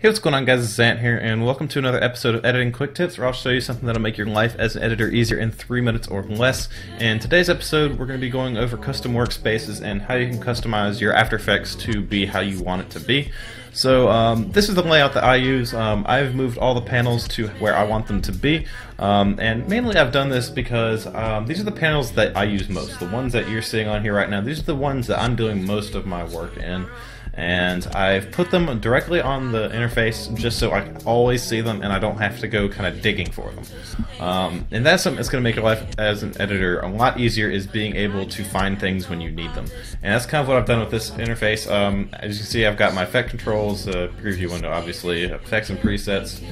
Hey, what's going on guys, it's Zant here, and welcome to another episode of Editing Quick Tips, where I'll show you something that'll make your life as an editor easier in 3 minutes or less. In today's episode, we're going to be going over custom workspaces and how you can customize your After Effects to be how you want it to be. So um, this is the layout that I use. Um, I've moved all the panels to where I want them to be, um, and mainly I've done this because um, these are the panels that I use most. The ones that you're seeing on here right now, these are the ones that I'm doing most of my work in and I've put them directly on the interface just so I always see them and I don't have to go kind of digging for them. Um, and that's something that's going to make your life as an editor a lot easier is being able to find things when you need them. And that's kind of what I've done with this interface. Um, as you can see, I've got my effect controls, uh, preview window, obviously, effects and presets,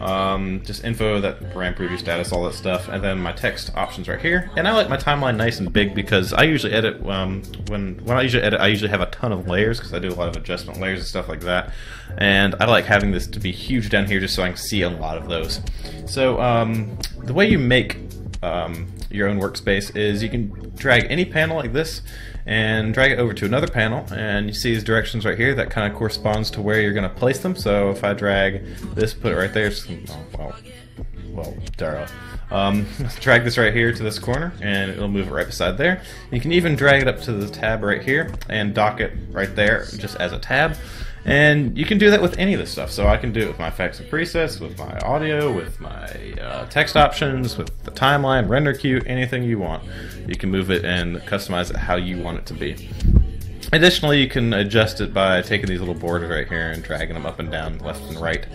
um, just info that param preview status, all that stuff, and then my text options right here. And I like my timeline nice and big because I usually edit um, when when I usually edit, I usually have a ton of layers because I do a lot of adjustment layers and stuff like that. And I like having this to be huge down here just so I can see a lot of those. So um, the way you make um, your own workspace is you can drag any panel like this and drag it over to another panel. And you see these directions right here that kind of corresponds to where you're going to place them. So if I drag this put it right there. Oh, well well duh. Um, drag this right here to this corner and it'll move it right beside there. You can even drag it up to the tab right here and dock it right there just as a tab and you can do that with any of this stuff. So I can do it with my effects and presets, with my audio, with my uh, text options, with the timeline, render queue, anything you want. You can move it and customize it how you want it to be. Additionally, you can adjust it by taking these little borders right here and dragging them up and down, left and right.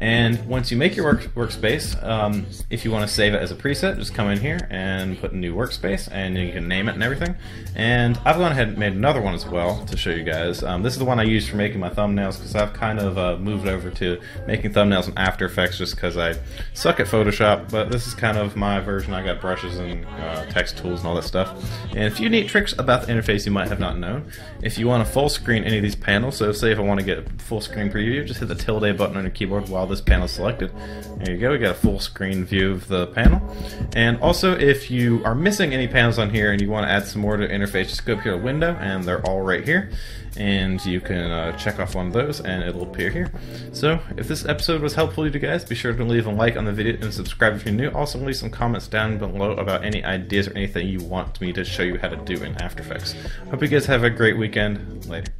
And once you make your work, workspace, um, if you want to save it as a preset, just come in here and put a new workspace, and you can name it and everything. And I've gone ahead and made another one as well to show you guys. Um, this is the one I use for making my thumbnails because I've kind of uh, moved over to making thumbnails in After Effects just because I suck at Photoshop. But this is kind of my version. I got brushes and uh, text tools and all that stuff. And a few neat tricks about the interface you might have not known. If you want to full screen any of these panels, so say if I want to get a full screen preview, just hit the tilde button on your keyboard while this panel selected. There you go, we got a full screen view of the panel. And also, if you are missing any panels on here and you want to add some more to interface, just go up here to Window, and they're all right here. And you can uh, check off one of those, and it'll appear here. So, if this episode was helpful to you guys, be sure to leave a like on the video and subscribe if you're new. Also, leave some comments down below about any ideas or anything you want me to show you how to do in After Effects. Hope you guys have a great weekend. Later.